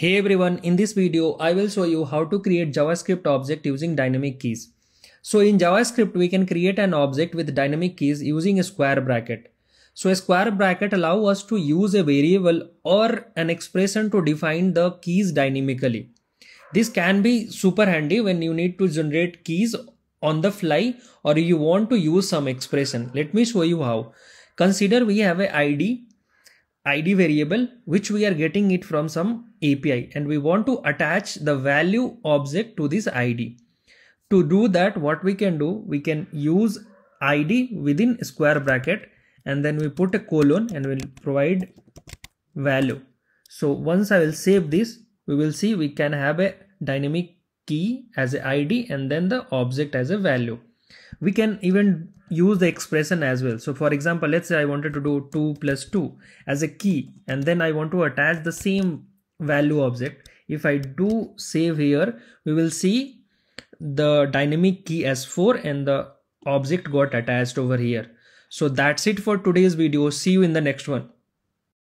Hey everyone, in this video I will show you how to create JavaScript object using dynamic keys. So in JavaScript we can create an object with dynamic keys using a square bracket. So a square bracket allow us to use a variable or an expression to define the keys dynamically. This can be super handy when you need to generate keys on the fly or you want to use some expression. Let me show you how. Consider we have a ID id variable which we are getting it from some API and we want to attach the value object to this id. To do that what we can do we can use id within square bracket and then we put a colon and we'll provide value. So once I will save this we will see we can have a dynamic key as a id and then the object as a value. We can even use the expression as well. So for example, let's say I wanted to do 2 plus 2 as a key and then I want to attach the same value object. If I do save here, we will see the dynamic key as 4 and the object got attached over here. So that's it for today's video. See you in the next one.